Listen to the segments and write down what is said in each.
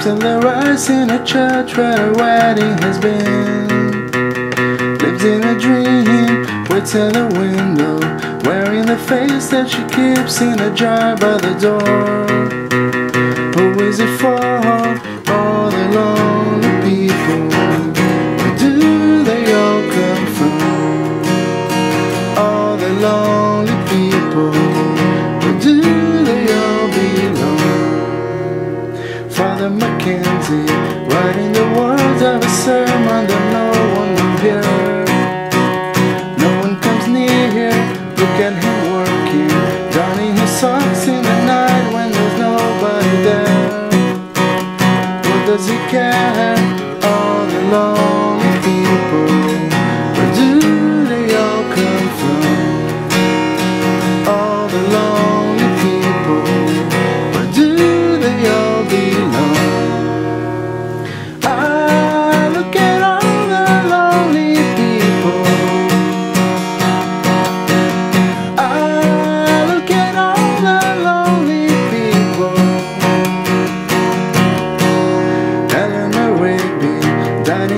Stops in the rise in a church where a wedding has been. Lives in a dream, waits at the window, wearing the face that she keeps in a jar by the door. Who is it for? All the lonely people. Where do they all come from? All the lonely people. Mackenzie, writing the words of a sermon that no one will hear. No one comes near here. Look at him working, donning his socks in the night when there's nobody there. What does he care?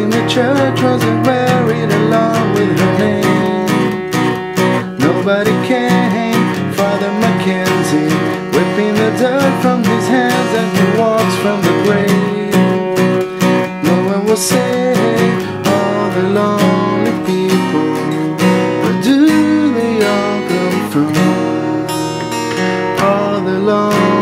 in the church wasn't buried along with her name. Nobody came, Father Mackenzie, whipping the dirt from his hands as he walks from the grave. No one will say, all the lonely people. Where do they all come from? All the lonely